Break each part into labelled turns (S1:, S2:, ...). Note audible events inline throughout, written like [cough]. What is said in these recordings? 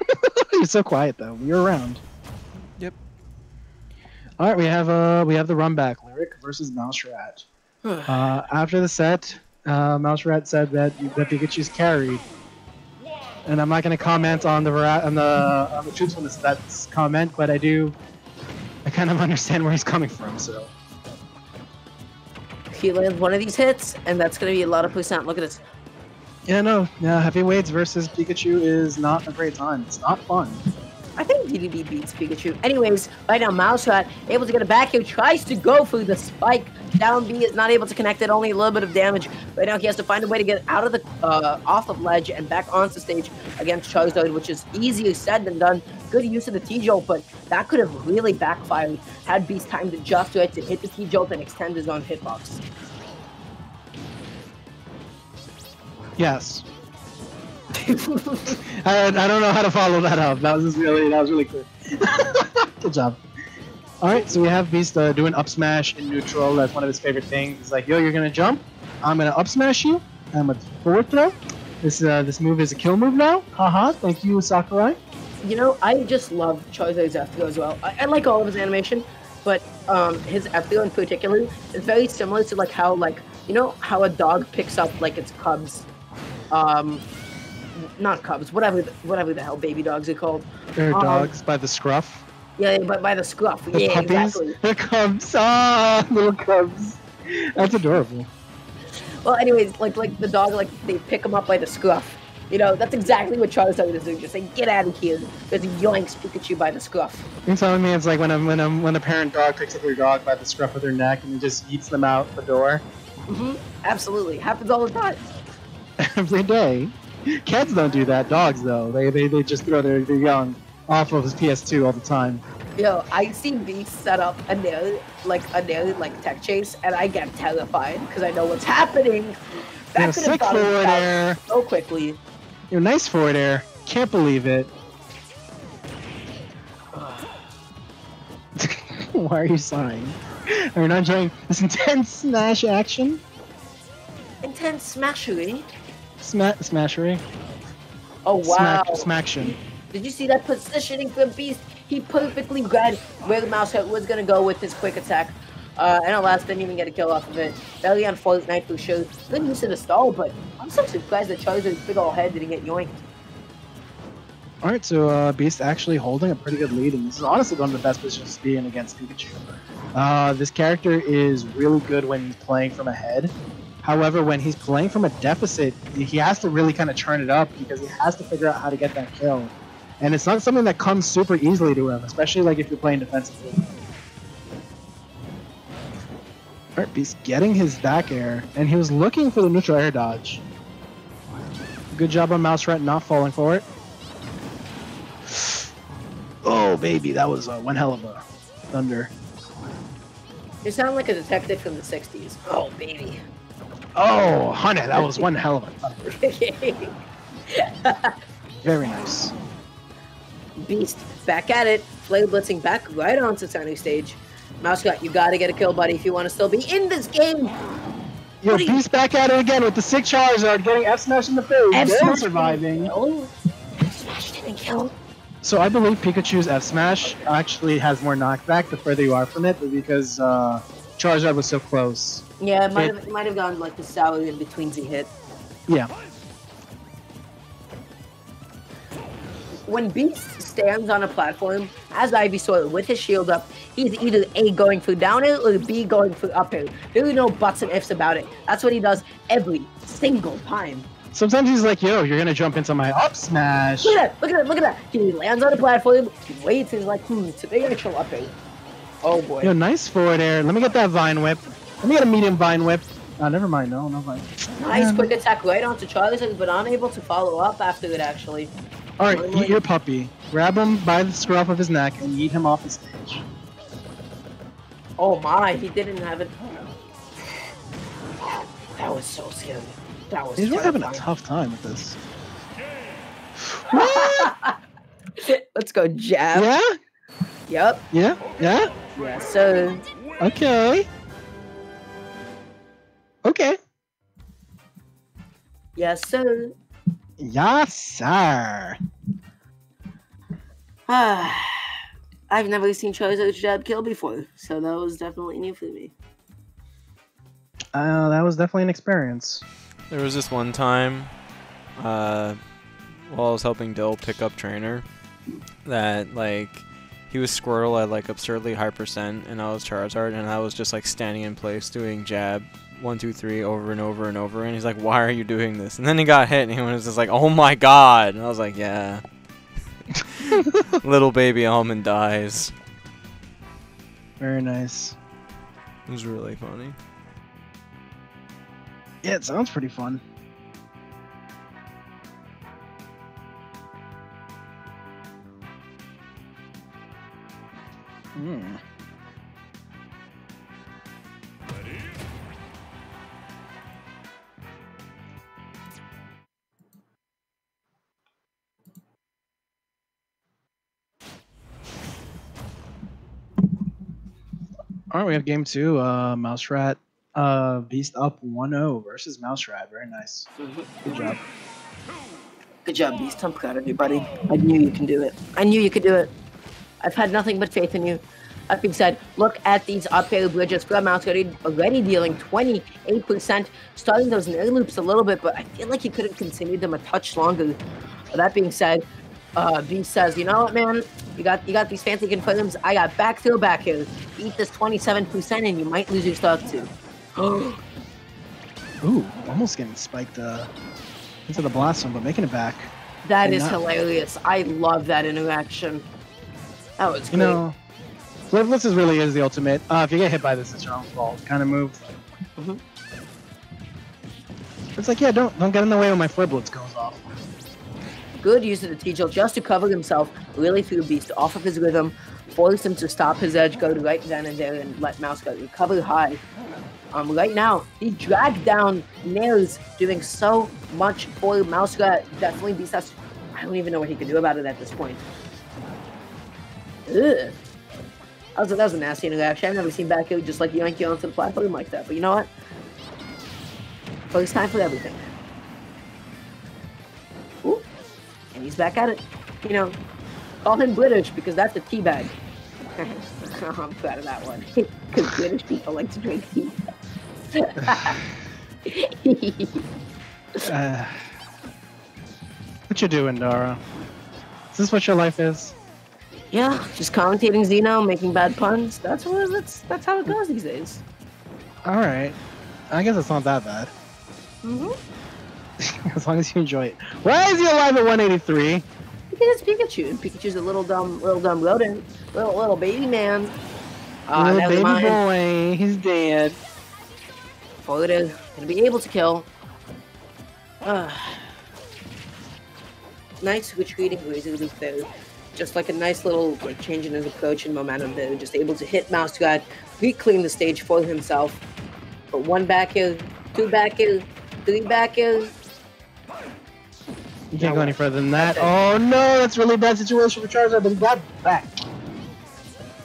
S1: [laughs] You're so quiet though. You're around.
S2: Yep.
S1: All right, we have uh we have the run back lyric versus Mouse Rat. [sighs] uh, after the set, uh, Mouse Rat said that that Pikachu's carried, and I'm not going to comment on the vera- on the on the truthfulness of that comment, but I do, I kind of [laughs] understand where he's coming from. So
S3: He lands one of these hits, and that's gonna be a lot of percent. Look at this.
S1: Yeah, no, yeah, heavyweights versus Pikachu is not a great time. It's not fun.
S3: I think DDB beats Pikachu. Anyways, right now Mouse Rat able to get a back here, tries to go for the spike. Down B is not able to connect it, only a little bit of damage. Right now he has to find a way to get out of the uh, off of ledge and back onto stage against Charizard, which is easier said than done. Good use of the T-Jolt, but that could have really backfired had Beast timed it just right to hit the T-Jolt and extend his own hitbox.
S1: Yes. [laughs] I, I don't know how to follow that up. That was really that was really good. [laughs] good job. All right, so we have Beast uh, doing up smash in neutral. That's one of his favorite things. He's like, "Yo, you're gonna jump. I'm gonna up smash you. I'm gonna forward throw. This uh, this move is a kill move now. Haha. Thank you, Sakurai.
S3: You know, I just love Charizard's F-Throw as well. I, I like all of his animation, but um, his F-Throw in particular is very similar to like how like you know how a dog picks up like its cubs, um, not cubs, whatever the, whatever the hell baby dogs are called.
S1: They're
S3: Um,
S1: dogs by the scruff.
S3: Yeah, but by the scruff.
S1: The
S3: yeah,
S1: puppies.
S3: exactly. [laughs]
S1: The cubs. Ah, [laughs] little cubs. That's adorable.
S3: Well, anyways, like like the dog, like they pick him up by the scruff. You know, that's exactly what Charizard is doing. Just say, get out of here. Because he yoinks Pikachu by the scruff.
S1: You're telling me it's like when a when a when a parent dog picks up their dog by the scruff of their neck and just eats them out the door
S3: Mm-hmm. Absolutely. Happens all the time.
S1: Every day. Cats don't do that. Dogs though, they they, they just throw their, their young off of his PS2 all the time.
S3: Yo, I see Beast set up a nail, like a nail, like tech chase, and I get terrified because I know what's happening. That could have
S1: forward air.
S3: so quickly.
S1: You're nice forward air. Can't believe it. [laughs] Why are you sighing? Are you not enjoying this [laughs] intense smash action?
S3: Intense smashery.
S1: Sma- smashery.
S3: Oh wow!
S1: Smack, smaction.
S3: Did you see that positioning for Beast? He perfectly read where the mouse was gonna go with his quick attack. Uh, and alas, didn't even get a kill off of it. Belly on Fortnite for sure. Good use of the stall, but I'm so surprised that Charizard's big ol' head didn't get yoinked.
S1: All right, so uh, Beast actually holding a pretty good lead, and this is honestly one of the best positions to be in against Pikachu. Uh, this character is really good when he's playing from ahead. However, when he's playing from a deficit, he has to really kind of turn it up because he has to figure out how to get that kill. And it's not something that comes super easily to him, especially like if you're playing defensively. Beast getting his back air, and he was looking for the neutral air dodge. Good job on Mouse Rat not falling for it. [sighs] Oh, baby, that was uh, one hell of a thunder.
S3: You sound like a detective from the 60s. Oh, baby.
S1: Oh, honey, that was one hell of a. [laughs] Very nice.
S3: Beast back at it. Flare blitzing back right onto center stage. MouseRat, you gotta get a kill, buddy, if you want to still be in this game.
S1: Yo,
S3: What you-
S1: Beast back at it again with the sick Charizard, getting F smash in the face.
S3: F smash
S1: surviving.
S3: Oh, F smash didn't kill.
S1: So I believe Pikachu's F smash actually has more knockback the further you are from it, but because uh, Charizard was so close.
S3: Yeah, it might
S1: It-
S3: have, it might have gone like the sour in between Z hit.
S1: Yeah.
S3: When Beast stands on a platform, as Ivysaur with his shield up, he's either A going for down air or B going for up air. There are no buts and ifs about it. That's what he does every single time.
S1: Sometimes he's like, yo, you're gonna jump into my up smash.
S3: Look at that! Look at that! Look at that! He lands on a platform, he waits, and he's like, hmm, today I shall up air. Oh boy.
S1: Yo, nice forward air. Let me get that Vine Whip. Let me get a medium Vine Whip. Oh, never mind. No, no Vine.
S3: Nice quick attack right onto Charizard, but unable to follow up after it actually.
S1: All right, eat your puppy. Grab him by the scruff of his neck and eat him off the stage.
S3: Oh my, he didn't have it. That was so scary. That was
S1: He's really having a tough time with this. [laughs]
S3: Let's go jab.
S1: Yeah?
S3: Yep.
S1: Yeah? Yeah?
S3: Yes, sir.
S1: Okay. Okay.
S3: Yes, sir.
S1: Yes, sir.
S3: Ah, I've never seen Charizard's jab kill before, so that was definitely new for me.
S1: Uh, that was definitely an experience.
S2: There was this one time, uh, while I was helping Dill pick up trainer, that like he was Squirtle at like absurdly high percent, and I was Charizard, and I was just like standing in place doing jab one two three over and over and over, and he's like, "Why are you doing this?" And then he got hit, and he was just like, "Oh my god!" And I was like, "Yeah." [laughs] Little baby almond dies.
S1: Very nice.
S2: It was really funny.
S1: Yeah, it sounds pretty fun. Hmm. All right, we have game two. Uh, Mouse Rat, uh, Beast up 1-0 versus Mouse Rat. Very nice. Good job.
S3: Good job, Beast. I'm proud of you, buddy. I knew you can do it. I knew you could do it. I've had nothing but faith in you. That being said, look at these uphill bridges. Grab Mouse already, already dealing 28%, starting those nair loops a little bit, but I feel like he could have continued them a touch longer. That being said, uh, Beast says, you know what, man? You got you got these fancy confirms. I got back throw back here. Beat this 27% and you might lose your stock too. [gasps]
S1: Ooh, almost getting spiked uh, into the blast zone, but making it back.
S3: That
S1: And
S3: is
S1: not-
S3: hilarious. I love that interaction. That was
S1: You
S3: great.
S1: know, Flare Blitz is really is the ultimate. Uh, if you get hit by this, it's your own fault kind of move.
S3: Mhm.
S1: It's like, yeah, don't don't get in the way when my Flare Blitz goes off.
S3: Good use of the T-Jolt just to cover himself, really threw Beast off of his rhythm, forced him to stop his edge, go to right then and there, and let Mouse go recover high. Um, right now, he dragged down Nails, doing so much for Mouse. Definitely Beast has. I don't even know what he can do about it at this point. Ugh. That was, a, that was a nasty interaction. I've never seen here just like yank you onto the platform like that. But you know what? First time for everything. Ooh. And he's back at it. You know, call him British because that's a tea bag. [laughs] I'm proud of that one. Because British people like to drink tea. [laughs]
S1: Uh, what you doing, Dara? Is this what your life is?
S3: Yeah, just commentating Xeno, making bad puns. That's what that's that's how it goes these days.
S1: All right. I guess it's not that bad.
S3: Mm-hmm. [laughs]
S1: as long as you enjoy it. Why is he alive at 183?
S3: Because it's Pikachu. and Pikachu's a little dumb, little dumb rodent, little little baby man. Uh,
S1: Little baby
S3: mind.
S1: boy, he's dead.
S3: Forward is gonna be able to kill. Uh, nice retreating razor loop there. Just like a nice little like change in his approach and momentum there. Just able to hit Mouse God, reclaim the stage for himself. But one back air, two back air, three back air.
S1: You can't go any further than that. Oh no, that's a really bad situation for Charizard, but he got back.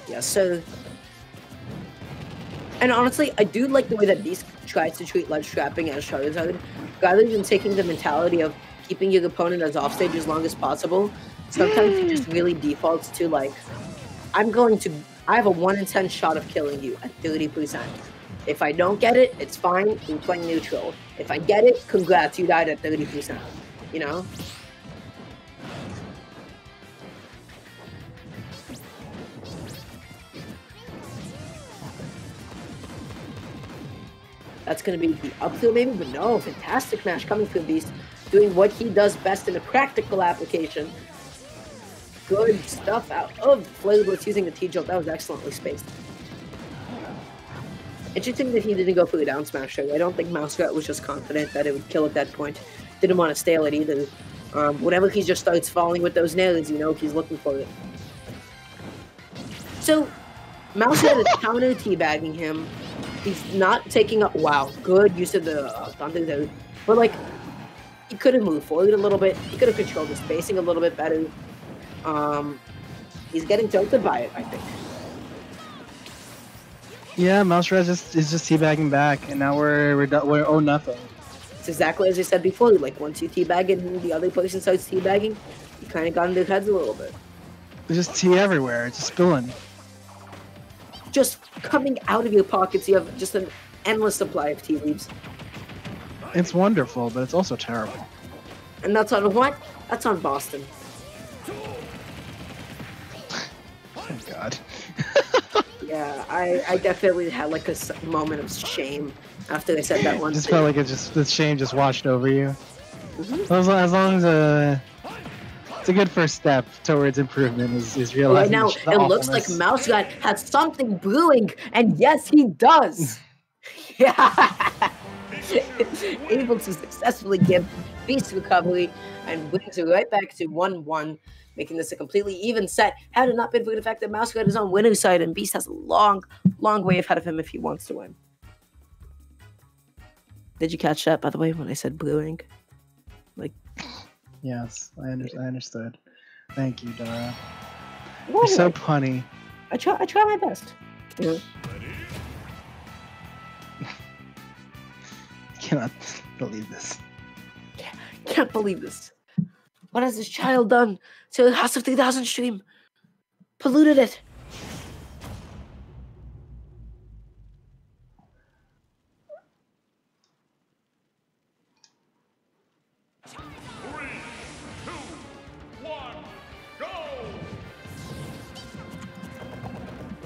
S3: Yes, sir. And honestly, I do like the way that Beast tries to treat ledge trapping as Charizard, rather than taking the mentality of keeping your opponent as offstage as long as possible. Sometimes he just [gasps] really defaults to like, I'm going to, I have a one in ten shot of killing you at thirty percent. If I don't get it, it's fine. We're playing neutral. If I get it, congrats, you died at thirty percent. You know. That's going to be the upfield maybe, but no, fantastic match coming from Beast, doing what he does best in a practical application. Good stuff out of Flare Blitz using the T-Jolt. That was excellently spaced. Interesting that he didn't go for the down smash. I don't think Mouserat was just confident that it would kill at that point. Didn't want to stale it either. Um, whenever he just starts falling with those nails, you know he's looking for it. So, Mouserat is [laughs] counter teabagging him. He's not taking up. Wow, good use of the uh, thunder there. But like, he could have moved forward a little bit. He could have controlled the spacing a little bit better. Um, he's getting tilted by it, I think.
S1: Yeah, MouseRat just is just teabagging back, and now we're we're, we're oh nothing.
S3: It's exactly as I said before. Like once you teabag and the other person starts teabagging, you kind of got in their heads a little bit.
S1: There's just tea everywhere. It's just spilling.
S3: Just coming out of your pockets, you have just an endless supply of tea leaves.
S1: It's wonderful, but it's also terrible.
S3: And that's on what? That's on Boston.
S1: Oh [laughs] God.
S3: Yeah, I, I definitely had like a moment of shame after they said that one.
S1: just
S3: thing.
S1: felt like it just the shame just washed over you.
S3: Mhm.
S1: As, long- as long as uh, it's a good first step towards improvement is, is
S3: Right now,
S1: the sh- the
S3: it looks like. Mouse Guy has something brewing, and yes, he does. [laughs] yeah. [laughs] Able to successfully give Beast recovery and brings it right back to 1 1, making this a completely even set. Had it not been for the fact that Mouse got his own winning side, and Beast has a long, long way ahead of him if he wants to win. Did you catch that, by the way, when I said brewing? Like.
S1: Yes, I, under- I understood. Thank you, Dara. You're so punny.
S3: I try, I try my best. You know?
S1: I [laughs] cannot believe this.
S3: Can't believe this. What has this child done to the House of 3000 stream? Polluted it.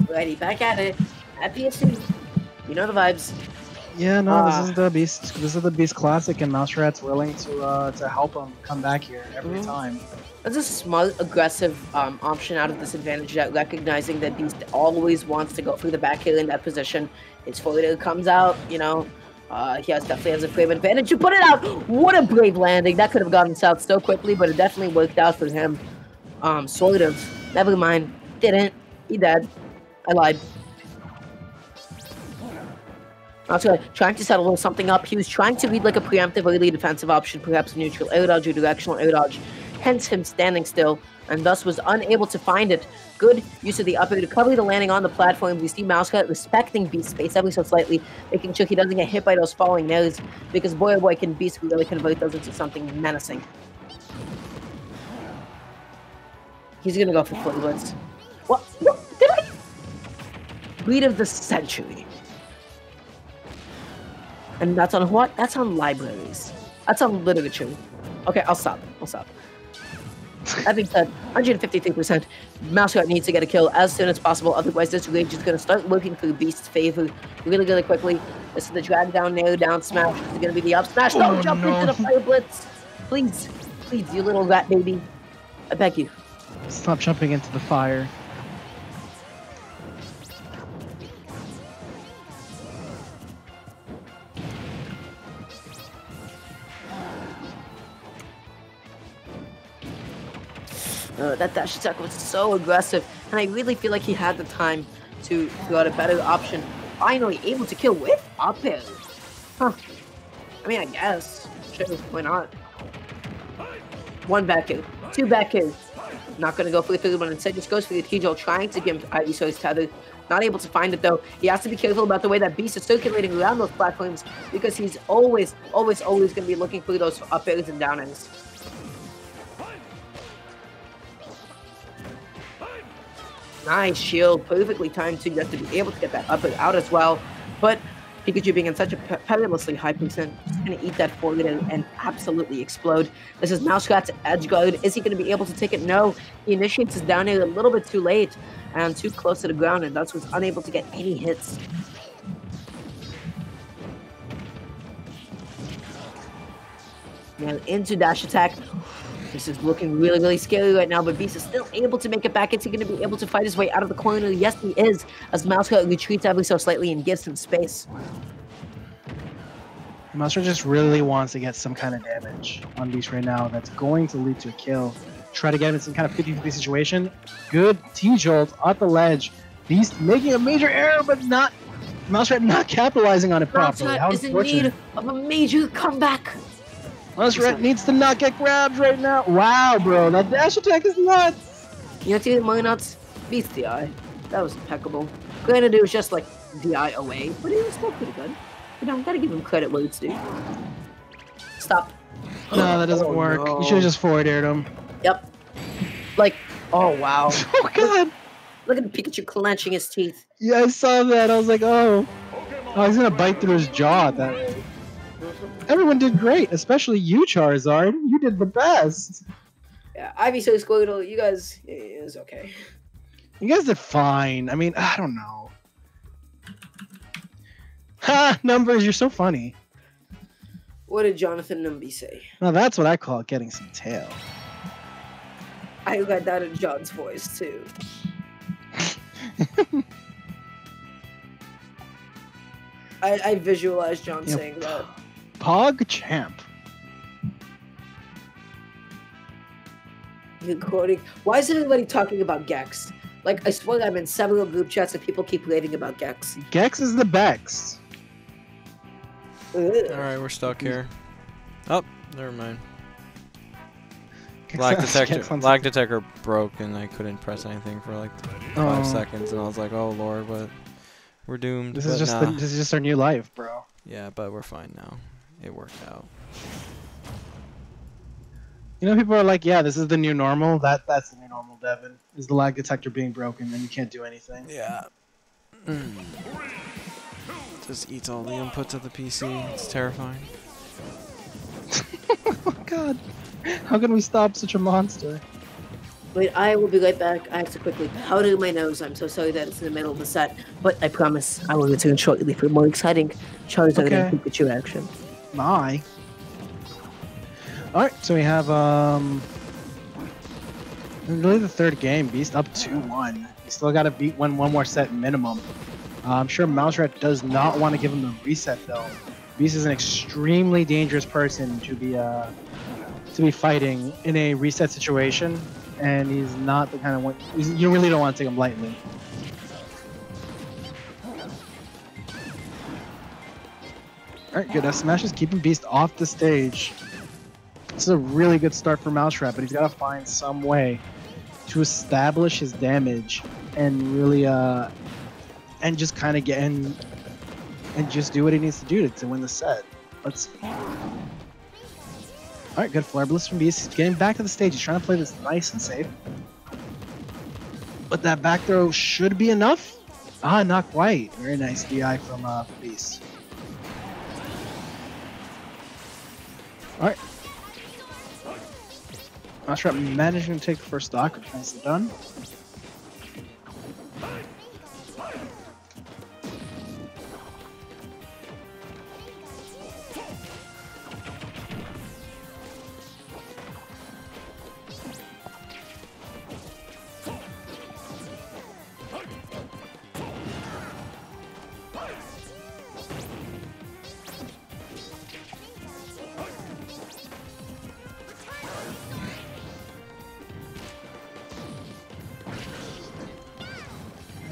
S3: Righty, back at it. At PSC. You know the vibes.
S1: Yeah, no,
S3: Ah.
S1: this is the beast. This is the beast classic, and Mouse Rat's willing to uh, to help him come back here every
S3: Mhm.
S1: time.
S3: That's a smart, aggressive um, option out of this advantage that recognizing that Beast always wants to go through the back heel in that position. His forward comes out, you know. Uh, he has definitely has a frame advantage You put it out. What a brave landing. That could have gone south so quickly, but it definitely worked out for him. Um, sort of. Never mind. Didn't. He dead. I lied. Also, trying to set a little something up. He was trying to read like a preemptive early defensive option, perhaps neutral air dodge or directional air dodge hence him standing still, and thus was unable to find it. Good use of the upper to cover the landing on the platform. We see MouseRat respecting Beast space ever so slightly, making sure he doesn't get hit by those falling nails, because boy oh boy can Beast really convert those into something menacing. He's gonna go for footlets. What? What? Did I? Lead of the century. And that's on what? That's on libraries. That's on literature. Okay, I'll stop. I'll stop. That being said, 153%. MouseRat needs to get a kill as soon as possible, otherwise this rage is going to start working for Beast's favor really, really quickly. This is the drag down, nail down smash. This is going to be the up smash. Don't
S1: Oh,
S3: jump
S1: no.
S3: into the fire blitz. Please, please, you little rat baby. I beg you.
S1: Stop jumping into the fire.
S3: That dash attack was so aggressive, and I really feel like he had the time to figure out a better option. Finally able to kill with up air. Huh. I mean, I guess. Sure, why not? One back air, two back air. Not gonna go for the third one, instead just goes for the T-Jolt, trying to give Ivysaur his tether. Not able to find it though. He has to be careful about the way that Beast is circulating around those platforms because he's always, always, always gonna be looking for those up airs and down airs. Nice shield, perfectly timed to just to be able to get that up and out as well. But Pikachu being in such a pe- perilously high percent, he's going to eat that forward and, and absolutely explode. This is Mouserat's edge guard. Is he going to be able to take it? No. He initiates his down air a little bit too late and too close to the ground, and thus was unable to get any hits. Now into dash attack. This is looking really, really scary right now, but Beast is still able to make it back. Is he going to be able to fight his way out of the corner? Yes, he is, as MouseRat retreats ever so slightly and gives him space.
S1: Monster just really wants to get some kind of damage on Beast right now that's going to lead to a kill. Try to get him in some kind of 50-50 situation. Good T-Jolt at the ledge. Beast making a major error, but not MouseRat not capitalizing on it properly. How
S3: is in need of a major comeback.
S1: MouseRat needs to not get grabbed right now. Wow, bro, that dash attack is nuts.
S3: You know, my nuts, Beast DI. That was impeccable. Granted, it was just like DI away, but it was still pretty good. You know, gotta give him credit where it's due. Stop.
S1: No, that doesn't
S3: Oh,
S1: work.
S3: no.
S1: You should have just forward aired him.
S3: Yep. Like, Oh wow! [laughs]
S1: Oh god!
S3: Look at Pikachu clenching his teeth.
S1: Yeah, I saw that. I was like, oh, oh, he's gonna bite through his jaw at that rate. Everyone did great, especially you, Charizard. You did the best.
S3: Yeah, Ivysaur Squirtle, you guys, it was okay.
S1: You guys did fine. I mean, I don't know. Ha! [laughs] Numbers, you're so funny.
S3: What did Jonathan Numby say?
S1: Now that's what I call getting some tail.
S3: I got that in John's voice too. [laughs] I, I visualized John
S1: Yep.
S3: saying that.
S1: Pog Champ.
S3: You quoting. Why is everybody talking about Gex? Like I swear I'm in several group chats and people keep raving about Gex.
S1: Gex is the Bex.
S2: Alright, we're stuck here. Oh, never mind. Lag [laughs] detector, lag detector broke and I couldn't press anything for like five
S1: Oh.
S2: seconds, and I was like, "Oh lord, but we're doomed."
S1: This is just
S2: nah.
S1: the, this is just our new life, bro.
S2: yeah, but we're fine now. It worked out.
S1: You know, people are like, "Yeah, this is the new normal." That that's the new normal, Devin. Is the lag detector being broken and you can't do anything?
S2: Yeah. Mm. Just eats all the inputs of the PC. It's terrifying. [laughs]
S1: oh God, how can we stop such a monster?
S3: Wait, I will be right back. I have to quickly powder my nose. I'm so sorry that it's in the middle of the set, but I promise I will return shortly for more exciting Charizard and Pikachu action.
S1: My. All right, so we have um, really the third game. Beast up two one. You still got to beat one one more set minimum. Uh, I'm sure Mouserat does not want to give him the reset though. Beast is an extremely dangerous person to be uh to be fighting in a reset situation, and he's not the kind of one. You really don't want to take him lightly. All right, good. F Smash is keeping Beast off the stage. This is a really good start for MouseRat, but he's got to find some way to establish his damage and really, uh, and just kind of get in and just do what he needs to do to, to win the set. Let's. All right, good Flare Blitz from Beast. He's getting back to the stage. He's trying to play this nice and safe. But that back throw should be enough. Ah, not quite. Very nice DI from uh, Beast. Alright. MouseRat managing to take the first stock, nicely done.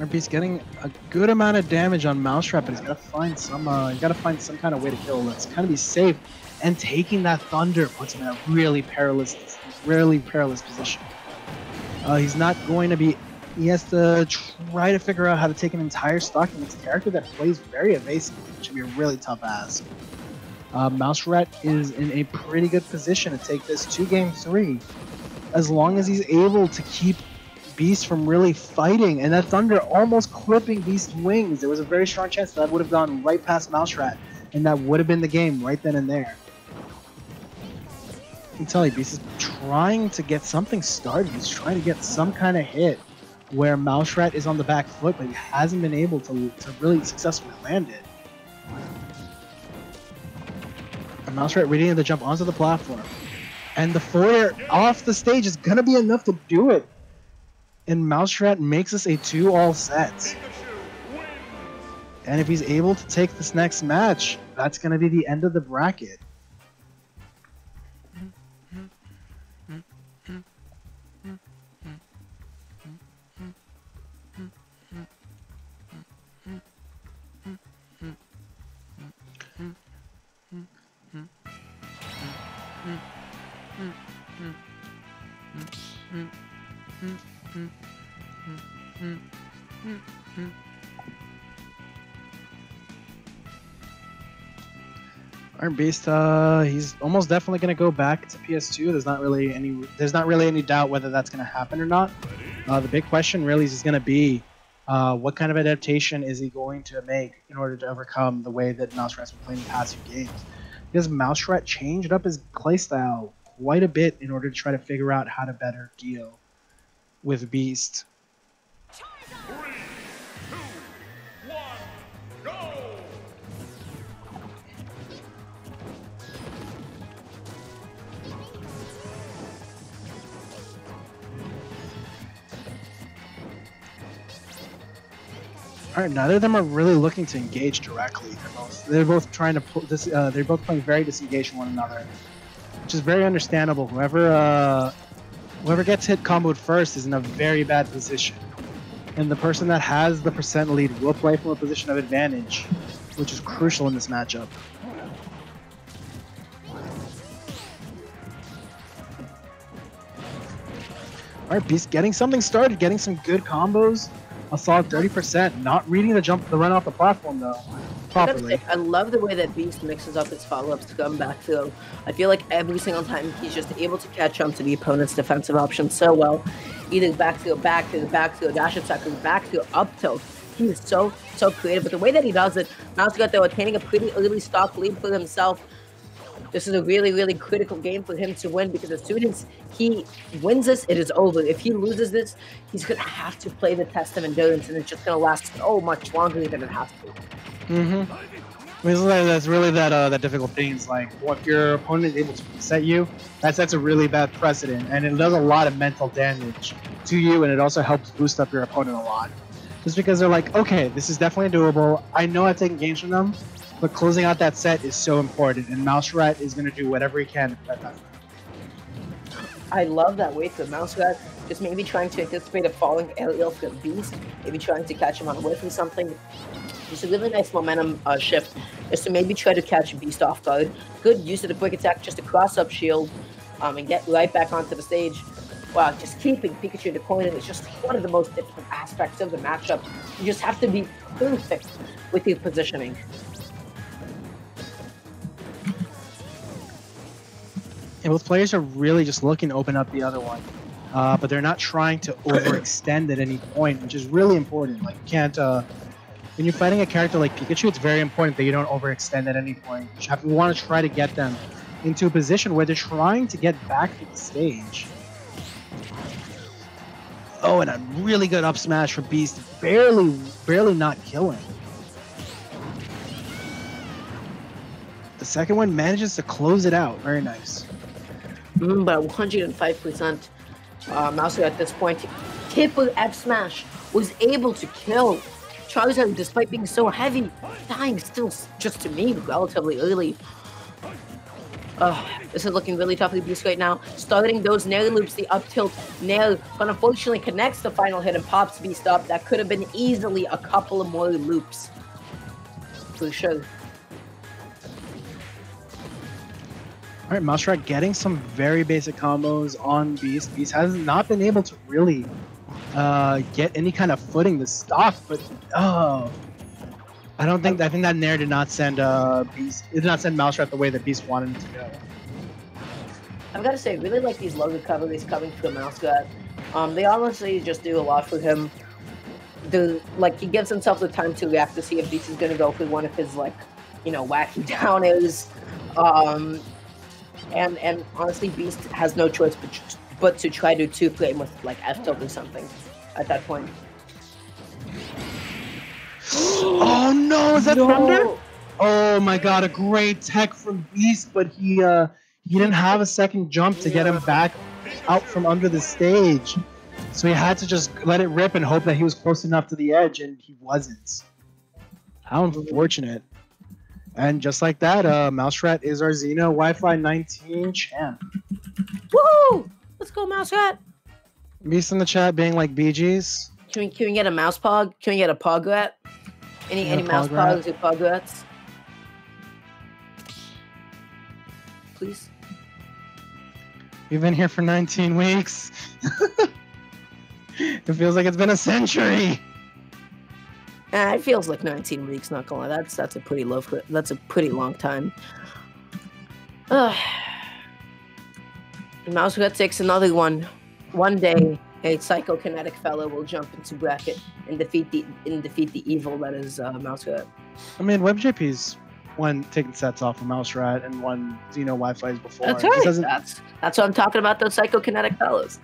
S1: Beast's getting a good amount of damage on MouseRat, but he's got to find some. Uh, he's got to find some kind of way to kill. Let's kind of be safe, and taking that Thunder puts him in a really perilous, really perilous position. Uh, he's not going to be. He has to try to figure out how to take an entire stock against a character that plays very evasively, which would be a really tough ask. Uh, Mouserat is in a pretty good position to take this to game three, as long as he's able to keep Beast from really fighting, and that Thunder almost clipping Beast's wings. There was a very strong chance that would have gone right past Mouserat, and that would have been the game right then and there. I can tell you, Beast is trying to get something started. He's trying to get some kind of hit where Mouserat is on the back foot, but he hasn't been able to, to really successfully land it. And Mouserat ready to jump onto the platform. And the forward off the stage is going to be enough to do it and Mouserat makes us a two-all set. And if he's able to take this next match, that's going to be the end of the bracket. All [laughs] Iron Beast, uh, he's almost definitely gonna go back to PS2. There's not really any, there's not really any doubt whether that's gonna happen or not. Uh, the big question really is gonna be, uh, what kind of adaptation is he going to make in order to overcome the way that Mouse Rat's been playing the past few games? Because Mouse Rat changed up his playstyle quite a bit in order to try to figure out how to better deal with Beast. All right, neither of them are really looking to engage directly. They're both they're both trying to pull this. Uh, they're both playing very disengaged from one another, which is very understandable. Whoever uh, whoever gets hit comboed first is in a very bad position, and the person that has the percent lead will play from a position of advantage, which is crucial in this matchup. All right, Beast getting something started, getting some good combos a solid 30%. Not reading the jump, the run off the platform though, properly.
S3: I love the way that Beast mixes up his follow-ups to come back through. I feel like every single time he's just able to catch on to the opponent's defensive option so well. Either back to back to back to dash attack, back to up tilt. He is so, so creative. But the way that he does it, Mouse got though attaining a pretty early stock lead for himself this is a really, really critical game for him to win because as soon as he wins this, it is over. If he loses this, he's going to have to play the test of endurance, and it's just going to last so much longer than it has to.
S1: Mm-hmm. I mean, that's really that uh, that difficult thing. Is like, well, your opponent is able to set you, that sets a really bad precedent, and it does a lot of mental damage to you, and it also helps boost up your opponent a lot. Just because they're like, okay, this is definitely doable. I know I've taken games from them, but closing out that set is so important, and Mouse Rat is going to do whatever he can to prevent that.
S3: I love that way for Mouse Rat. Just maybe trying to anticipate a falling aerial for Beast, maybe trying to catch him on away from something. It's a really nice momentum uh, shift, just to maybe try to catch Beast off guard. Good use of the quick attack, just a cross up shield, um, and get right back onto the stage. Wow, just keeping Pikachu in the corner is just one of the most difficult aspects of the matchup. You just have to be perfect with your positioning.
S1: And both players are really just looking to open up the other one. Uh, but they're not trying to [clears throat] overextend at any point, which is really important. Like, you can't, uh, when you're fighting a character like Pikachu, it's very important that you don't overextend at any point. You, have, you want to try to get them into a position where they're trying to get back to the stage. Oh, and a really good up smash for Beast, barely, barely not killing. The second one manages to close it out. Very nice.
S3: But 105% uh, Mouse at this point. Triple F Smash was able to kill Charizard despite being so heavy, dying still just to me relatively early. This is looking really tough for Beast right now. Starting those nair loops, the up tilt nair, but unfortunately connects the final hit and pops Beast up. That could have been easily a couple of more loops. For sure.
S1: All right, Mouse Rat getting some very basic combos on Beast. Beast has not been able to really uh, get any kind of footing to stop, but oh, I don't think I think that Nair did not send uh, Beast. It did not send Mouse Rat the way that Beast wanted him to go.
S3: I've got to say, really like these low recoveries coming from Mouse Rat. Um, they honestly just do a lot for him. The like he gives himself the time to react to see if Beast is going to go for one of his like, you know, wacky [laughs] down is. Um, and and honestly, Beast has no choice but but to try to two play with like F tilt or something at that point. [gasps]
S1: oh no! Is that no. Thunder? Oh my god! A great tech from Beast, but he uh he didn't have a second jump to get him back out from under the stage. So he had to just let it rip and hope that he was close enough to the edge, and he wasn't. How unfortunate. And just like that, uh, Mouse Rat is our Xeno Wi-Fi 19 champ.
S3: Woohoo! Let's go, Mouse Rat.
S1: Beast in the chat being like BGs.
S3: Can we, can we get a mouse pog? Can we get a pog rat? Any any mouse rat? pogs or pog rats? Please.
S1: We've been here for 19 weeks. [laughs] it feels like it's been a century.
S3: Eh, it feels like 19 weeks. Not gonna lie, that's that's a pretty low. That's a pretty long time. Mouse Rat takes another one. One day, a psychokinetic fellow will jump into bracket and defeat the and defeat the evil that is uh, Mouse Rat.
S1: I mean, WebJP's one taking sets off of Mouse Rat and one Xeno Wi-Fi's before.
S3: That's right. That's that's what I'm talking about. Those psychokinetic fellows.